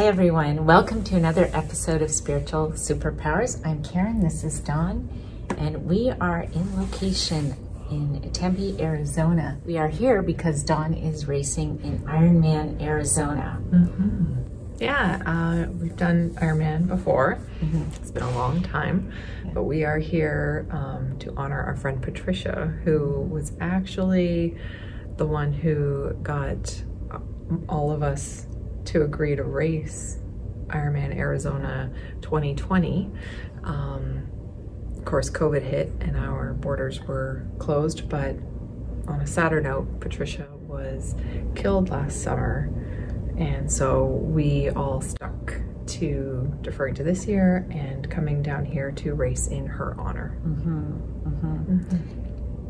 Hi, everyone. Welcome to another episode of Spiritual Superpowers. I'm Karen, this is Dawn, and we are in location in Tempe, Arizona. We are here because Dawn is racing in Ironman, Arizona. Mm -hmm. Yeah, uh, we've done Ironman before. Mm -hmm. It's been a long time, yeah. but we are here um, to honor our friend Patricia, who was actually the one who got all of us to agree to race Ironman Arizona 2020. Um, of course, COVID hit and our borders were closed, but on a sadder note, Patricia was killed last summer. And so we all stuck to deferring to this year and coming down here to race in her honor. Mm -hmm, mm -hmm. Mm -hmm.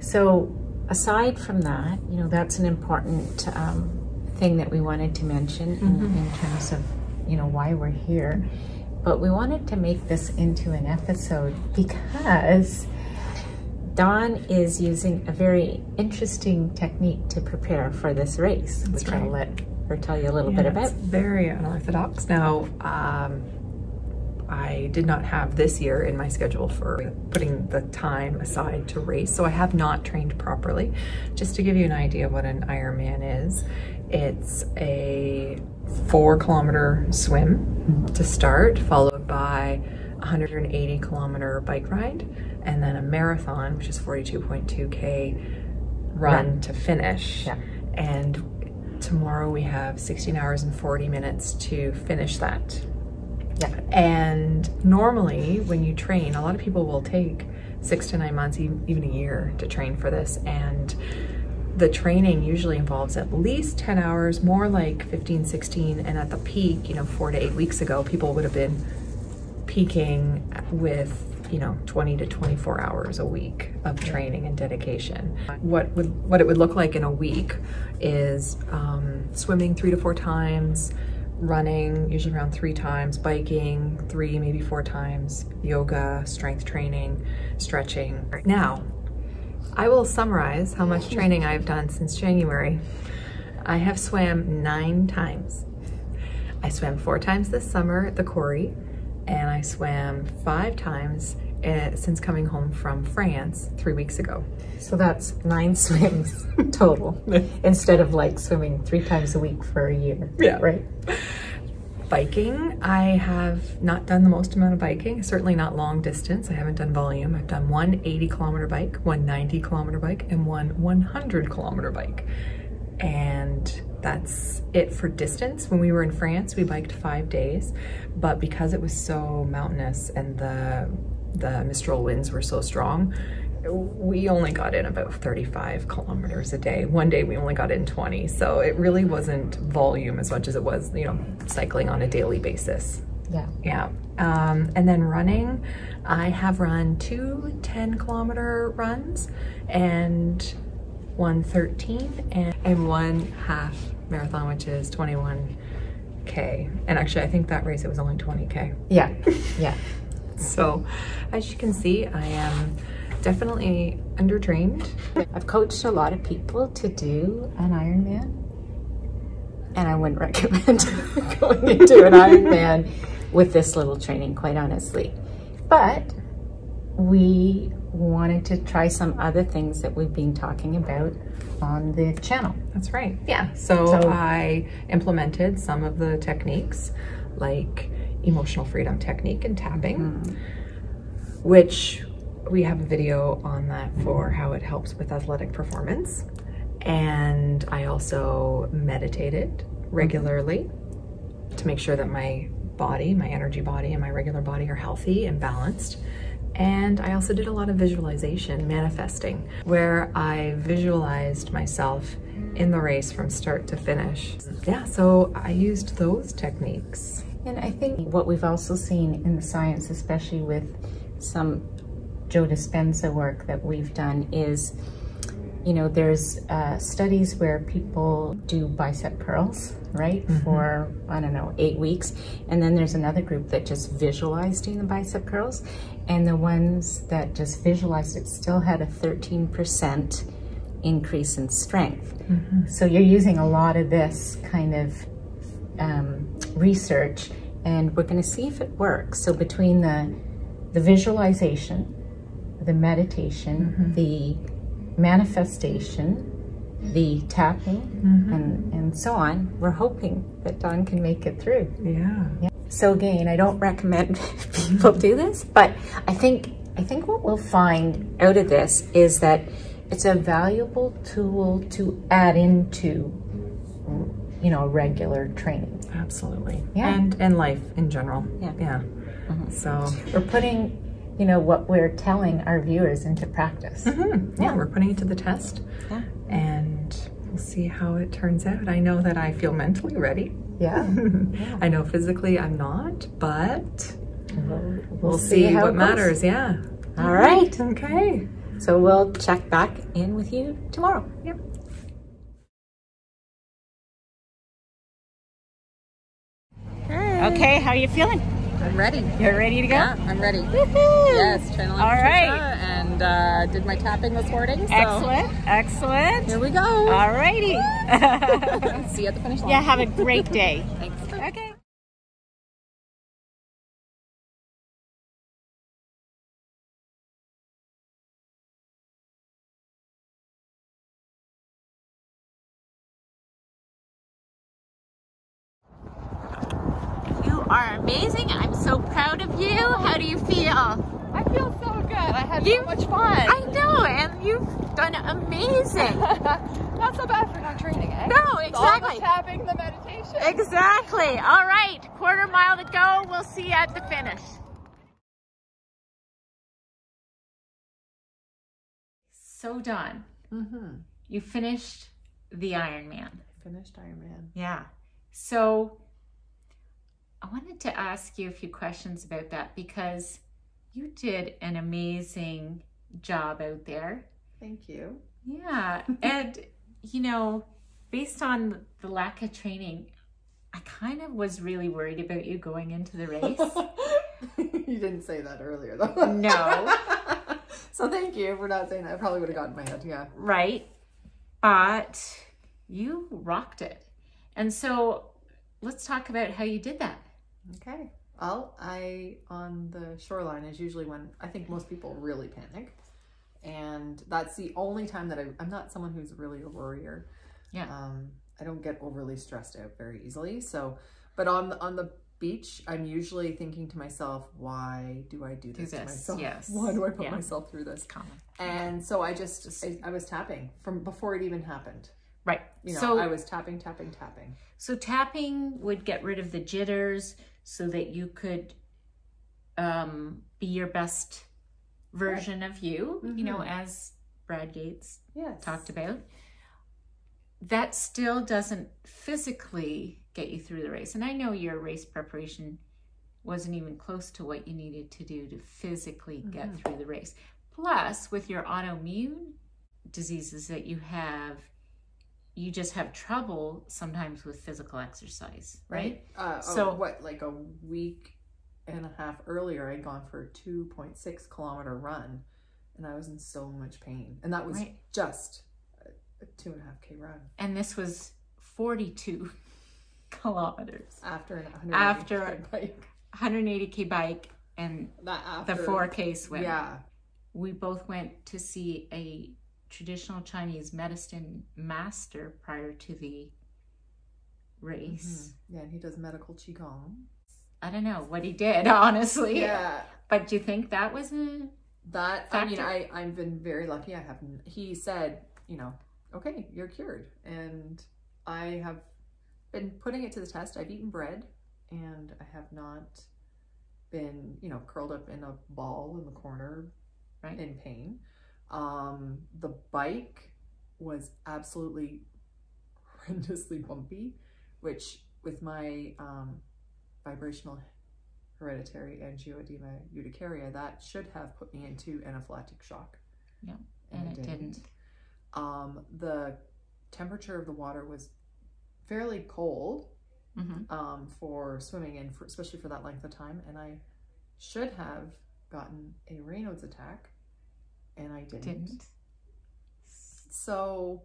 So aside from that, you know, that's an important um, thing that we wanted to mention in, mm-hmm. in terms of, you know, why we're here. But we wanted to make this into an episode because Dawn is using a very interesting technique to prepare for this race, That's which right. I'll let her tell you a little yeah, bit about. very unorthodox. Now, um, I did not have this year in my schedule for putting the time aside to race, so I have not trained properly. Just to give you an idea of what an Ironman is, it's a four kilometer swim to start, followed by 180 kilometer bike ride, and then a marathon, which is 42.2K run to finish. Yeah. And tomorrow we have 16 hours and 40 minutes to finish that. Yeah. And normally when you train, a lot of people will take six to nine months, even a year to train for this. And the training usually involves at least 10 hours, more like 15, 16. And at the peak, you know, four to eight weeks ago, people would have been peaking with you know 20 to 24 hours a week of training and dedication what would what it would look like in a week is um, swimming three to four times running usually around three times, biking three, maybe four times, yoga, strength training, stretching. Now, I will summarize how much training I've done since January. I have swam nine times. I swam four times this summer at the Quarry, and I swam five times uh, since coming home from France three weeks ago. So that's nine swims total instead of like swimming three times a week for a year. Yeah. Right. Biking, I have not done the most amount of biking, certainly not long distance. I haven't done volume. I've done one 80 kilometer bike, one 90 kilometer bike, and one 100 kilometer bike. And that's it for distance. When we were in France, we biked five days, but because it was so mountainous and the the Mistral winds were so strong, we only got in about 35 kilometers a day. One day we only got in 20. So it really wasn't volume as much as it was, you know, cycling on a daily basis. Yeah. Yeah. Um, and then running, I have run two 10 kilometer runs and one 13 and, and one half marathon, which is 21K. And actually, I think that race, it was only 20K. Yeah. Yeah. So as you can see, I am definitely undertrained. I've coached a lot of people to do an Ironman and I wouldn't recommend going into an Ironman with this little training, quite honestly. But we wanted to try some other things that we've been talking about on the channel. That's right. Yeah. So, so I implemented some of the techniques like emotional freedom technique and tapping, mm. which we have a video on that for how it helps with athletic performance. And I also meditated regularly to make sure that my body, my energy body and my regular body are healthy and balanced. And I also did a lot of visualization, manifesting, where I visualized myself in the race from start to finish. Yeah, so I used those techniques. And I think what we've also seen in the science, especially with some Joe Dispenza work that we've done is, you know, there's uh, studies where people do bicep curls, right, mm -hmm. for, I don't know, eight weeks. And then there's another group that just visualized doing the bicep curls. And the ones that just visualized it still had a 13% increase in strength. Mm -hmm. So you're using a lot of this kind of um, research and we're going to see if it works. So between the, the visualization, the meditation, mm-hmm. the manifestation, the tapping, mm-hmm. and, and so on, we're hoping that Dawn can make it through. Yeah. So again, I don't recommend people do this, but I think I think what we'll find out of this is that it's a valuable tool to add into you know regular training. Absolutely. Yeah. And and life in general. Yeah. Yeah. Mm-hmm. So We're putting you know what we're telling our viewers into practice. mhm, yeah, we're putting it to the test. Yeah. And we'll see how it turns out. I know that I feel mentally ready. Yeah. I know physically I'm not, but We'll, we'll, see, how what matters. Yeah. All right. Okay. So we'll check back in with you tomorrow. Yep. Okay, how are you feeling? I'm ready. You're ready to go? Yeah, I'm ready. Woohoo! Yes, channeling All Patricia, and uh, did my tapping this morning. So Excellent, excellent. Here we go. All righty. See you at the finish line. yeah, have a great day. Thanks. Okay. Are amazing. I'm so proud of you. How do you feel? I feel so good. I had You- so much fun. I know, and you've done amazing. Not so bad for not training, eh? No, All exactly. the tapping, the meditation. Exactly. All right, quarter mile to go. We'll see you at the finish. So done. Mm-hmm. You finished the Ironman. Finished Ironman. Yeah. So I wanted to ask you a few questions about that because you did an amazing job out there. Thank you. Yeah. and, you know, based on the lack of training, I kind of was really worried about you going into the race. you didn't say that earlier, though. No. so thank you for not saying that. I probably would have gotten my head. Yeah. right? But you rocked it. And so let's talk about how you did that. Okay. Well, I on the shoreline is usually when I think most people really panic, and that's the only time that I, I'm not someone who's really a worrier. Yeah. Um, I don't get overly stressed out very easily. So, but on the, on the beach, I'm usually thinking to myself, why do I do this, to this, myself? yes. Why do I put Yeah. myself through this? Common. And so I just, I, I was tapping from before it even happened. Right. You know, so I was tapping, tapping, tapping. so tapping would get rid of the jitters so that you could um, be your best version of you, you know, as Brad Yates Yes. talked about. That still doesn't physically get you through the race. And I know your race preparation wasn't even close to what you needed to do to physically get through the race. Plus, with your autoimmune diseases that you have, you just have trouble sometimes with physical exercise, right? Uh, So- so what, like a week and a half earlier, I'd gone for a 2.6 kilometer run and I was in so much pain. And that was Right. just a, two and a half K run And this was 42 kilometers, after an 180 After- bike. 180k bike, and That the 4K swim. Yeah. we both went to see a traditional Chinese medicine master prior to the race. Mhm. Yeah, and he does medical qigong. I don't know what he did, honestly. Yeah. But do you think that was a That I mean, I I've been very lucky. I haven't. He said, you know, okay, you're cured, and I have been putting it to the test. I've eaten bread, and I have not been, you know, curled up in a ball in the corner, Right. in pain. Um, the bike was absolutely horrendously bumpy, which with my um, vibrational hereditary angioedema urticaria, that should have put me into anaphylactic shock. Yeah, and it didn't. Um, the temperature of the water was fairly cold Mhm. um, for swimming in, for, especially for that length of time, and I should have gotten a Raynaud's attack, and I didn't. Didn't. So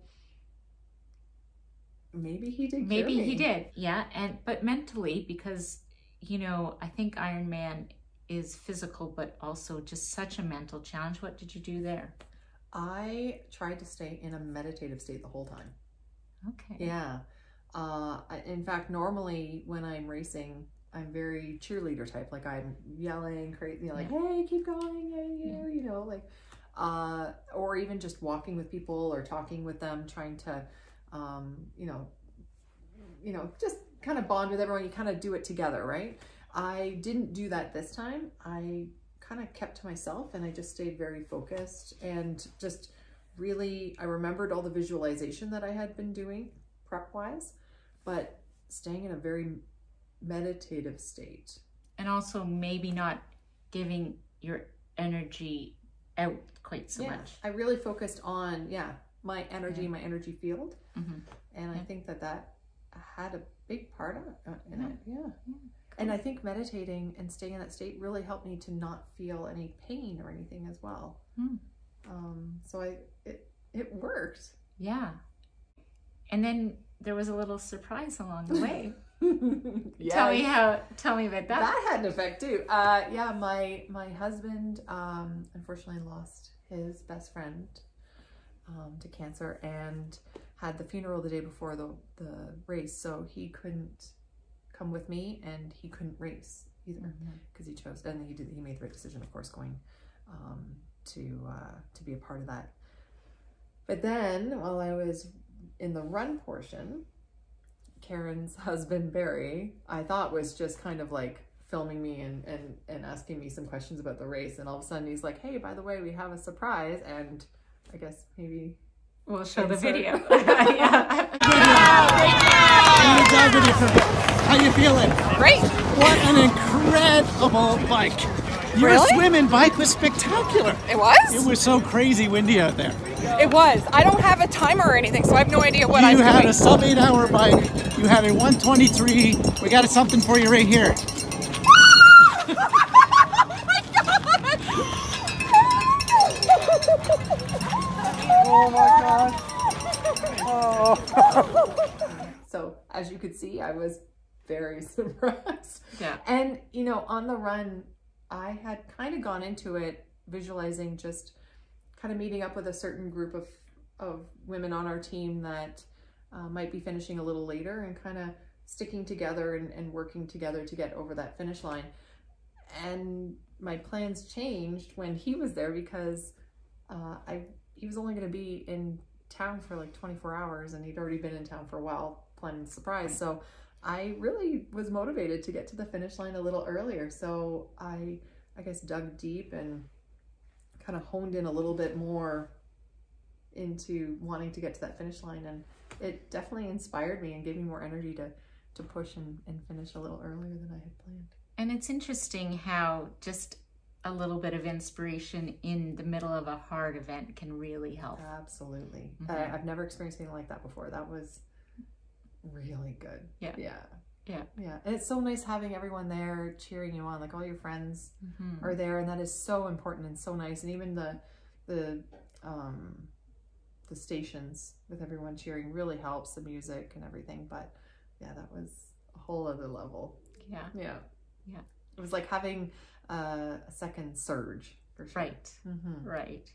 maybe he did. Maybe he did, yeah. And but mentally, because you know, I think Ironman is physical, but also just such a mental challenge. What did you do there? I tried to stay in a meditative state the whole time. Okay. Yeah. Uh, in fact, normally when I'm racing, I'm very cheerleader type. Like I'm yelling, crazy, you know, like, "Hey, keep going, yeah, yeah," you know, like, uh, or even just walking with people or talking with them, trying to, um, you know, you know, just kind of bond with everyone. You kind of do it together, right? I didn't do that this time. I kind of kept to myself and I just stayed very focused and just really, I remembered all the visualization that I had been doing prep wise, but staying in a very meditative state. And also maybe not giving your energy out quite so yeah, much. I really focused on, yeah, my energy, my energy field. Mhm. And I think that that had a big part of it, uh, in Yeah. it. Yeah. And I think meditating and staying in that state really helped me to not feel any pain or anything as well. Hmm. Um, so I, it, it worked. Yeah. And then there was a little surprise along the way. Yeah. Tell me how. Tell me about that. that had an effect too. Uh, yeah, my my husband um, unfortunately lost his best friend um, to cancer and had the funeral the day before the the race, so he couldn't come with me and he couldn't race either because he chose and he did he made the right decision, of course, going um, to uh, to be a part of that. But then while I was in the run portion, Karen's husband Barry, I thought was just kind of like filming me and, and, and asking me some questions about the race. And all of a sudden he's like, hey, by the way, we have a surprise. And I guess maybe We'll show the video. yeah. How you feeling? Great. What an incredible bike! Your Really? swimming bike was spectacular. It was? It was so crazy windy out there. It was. I don't have a timer or anything, so I have no idea what I'm you had doing. a sub eight hour bike. You had a 123. We got something for you right here. Oh my god. So as you could see, I was very surprised. Yeah. And you know, on the run, I had kind of gone into it visualizing just kind of meeting up with a certain group of of women on our team that uh, might be finishing a little later and kind of sticking together and, and working together to get over that finish line. And my plans changed when he was there because uh, I he was only going to be in town for like 24 hours and he'd already been in town for a while planning surprise. So I really was motivated to get to the finish line a little earlier. So I, I guess, dug deep and kind of honed in a little bit more into wanting to get to that finish line. And it definitely inspired me and gave me more energy to, to push and, and finish a little earlier than I had planned. And it's interesting how just a little bit of inspiration in the middle of a hard event can really help. Absolutely. Mhm. I, I've never experienced anything like that before. That was really good. Yeah. Yeah. Yeah. Yeah. And it's so nice having everyone there cheering you on. Like all your friends Mhm. are there and that is so important and so nice. And even the the um the stations with everyone cheering really helps the music and everything. But yeah, that was a whole other level. Yeah. Yeah. Yeah. It was like having uh, a second surge for sure. Right. hmm Right.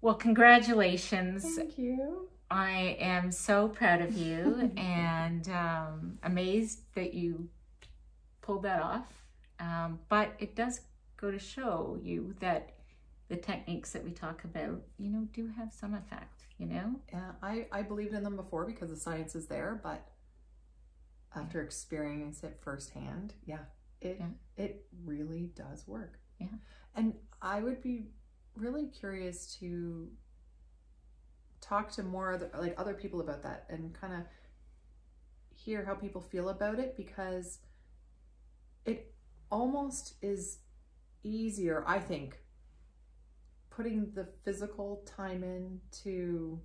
Well, congratulations. Thank you. I am so proud of you and um, amazed that you pulled that off. Um, but it does go to show you that the techniques that we talk about, you know, do have some effect, you know? Yeah, I, I believed in them before because the science is there, but after experiencing it firsthand, yeah, it Yeah. it really does work. Yeah. And I would be really curious to talk to more other, like other people about that and kind of hear how people feel about it because it almost is easier, I think, putting the physical time into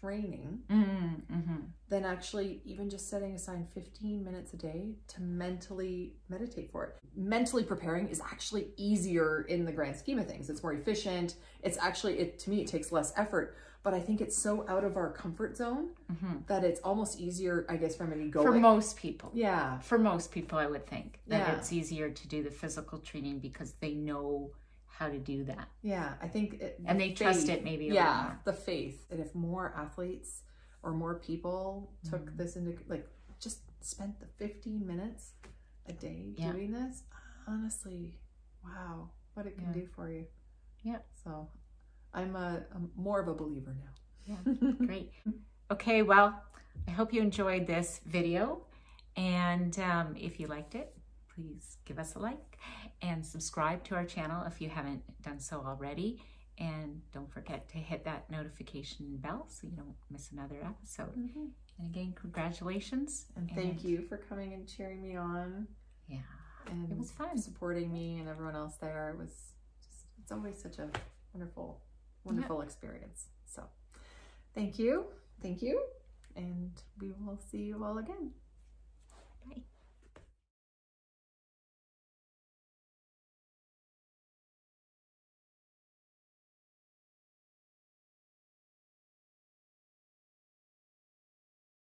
training Mm-hmm. than actually even just setting aside 15 minutes a day to mentally meditate for it. Mentally preparing is actually easier in the grand scheme of things. It's more efficient. It's actually, it to me, it takes less effort. But I think it's so out of our comfort zone Mhm. that it's almost easier, I guess, for me to go. For like- most people. yeah, For most people, I would think that Yeah. it's easier to do the physical training because they know how to do that. yeah. I think it, And the they trust it maybe yeah, the faith. And if more athletes or more people took Mm-hmm. this into like just spent the 15 minutes a day Yeah. doing this, honestly, wow, what it can Yeah. do for you. Yeah. So I'm a, I'm more of a believer now. Yeah, great. Okay, well, I hope you enjoyed this video. And um, if you liked it, please give us a like and subscribe to our channel if you haven't done so already. And don't forget to hit that notification bell so you don't miss another episode. And again, congratulations. And thank you for coming and cheering me on Yeah, and it was fun. supporting me and everyone else there. It was just, it's always such a wonderful, wonderful experience. So thank you. Thank you. And we will see you all again. Bye.